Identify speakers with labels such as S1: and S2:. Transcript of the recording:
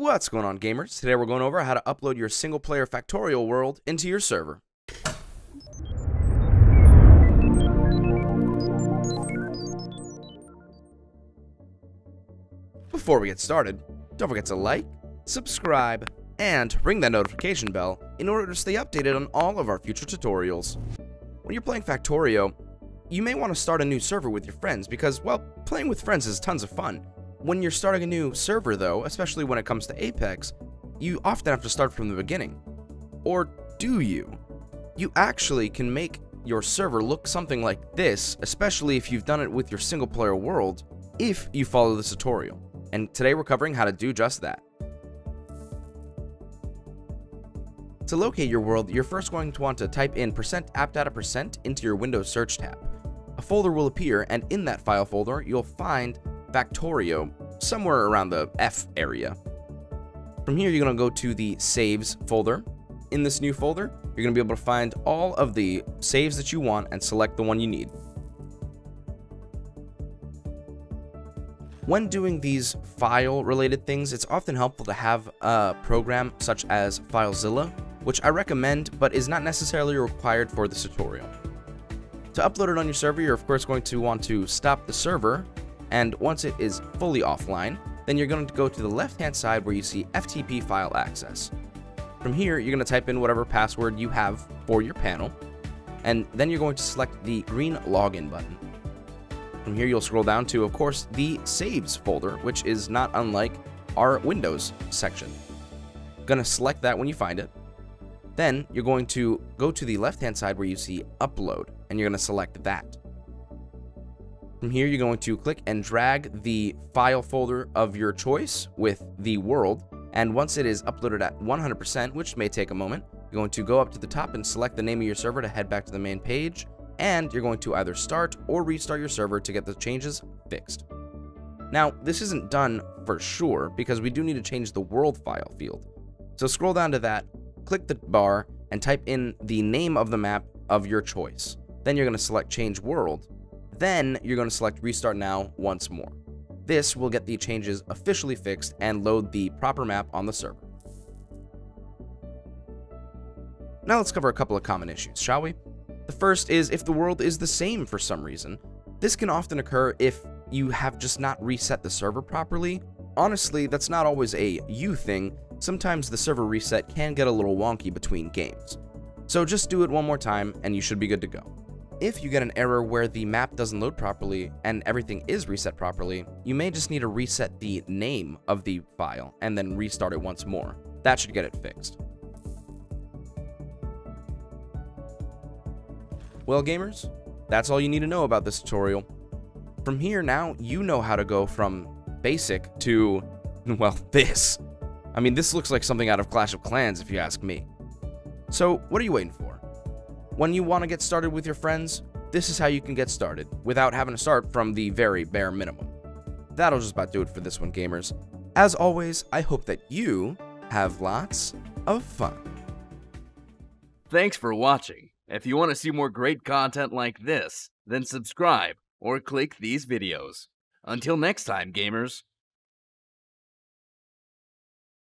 S1: What's going on gamers? Today we're going over how to upload your single player Factorio world into your server. Before we get started, don't forget to like, subscribe, and ring that notification bell in order to stay updated on all of our future tutorials. When you're playing Factorio, you may want to start a new server with your friends because, well, playing with friends is tons of fun. When you're starting a new server though, especially when it comes to Apex, you often have to start from the beginning. Or do you? You actually can make your server look something like this, especially if you've done it with your single player world, if you follow this tutorial. And today we're covering how to do just that. To locate your world, you're first going to want to type in %appdata% into your Windows search tab. A folder will appear, and in that file folder, you'll find Factorio somewhere around the F area. From here, you're to go to the Saves folder. In this new folder, you're to be able to find all of the saves that you want and select the one you need. When doing these file related things, it's often helpful to have a program such as FileZilla which I recommend, but is not necessarily required for this tutorial. To upload it on your server, you're of course going to want to stop the server, and once it is fully offline, then you're going to go to the left-hand side where you see FTP file access. From here, you're going to type in whatever password you have for your panel, and then you're going to select the green login button. From here, you'll scroll down to, of course, the saves folder, which is not unlike our Windows section. Gonna select that when you find it. Then you're going to go to the left-hand side where you see upload, and you're going to select that. From here, you're going to click and drag the file folder of your choice with the world, and once it is uploaded at 100%, which may take a moment, you're going to go up to the top and select the name of your server to head back to the main page, and you're going to either start or restart your server to get the changes fixed. Now, this isn't done for sure because we do need to change the world file field. So scroll down to that, click the bar and type in the name of the map of your choice. Then you're going to select change world. Then you're going to select restart now once more. This will get the changes officially fixed and load the proper map on the server. Now let's cover a couple of common issues, shall we? The first is if the world is the same for some reason. This can often occur if you have just not reset the server properly. Honestly, that's not always a you thing, sometimes the server reset can get a little wonky between games. So just do it one more time and you should be good to go. If you get an error where the map doesn't load properly and everything is reset properly, you may just need to reset the name of the file and then restart it once more. That should get it fixed. Well gamers, that's all you need to know about this tutorial. From here now, you know how to go from basic to, well, this. I mean, this looks like something out of Clash of Clans if you ask me. So, what are you waiting for? When you want to get started with your friends, this is how you can get started, without having to start from the very bare minimum. That'll just about do it for this one, gamers. As always, I hope that you have lots of fun.
S2: Thanks for watching. If you want to see more great content like this, then subscribe or click these videos. Until next time, gamers.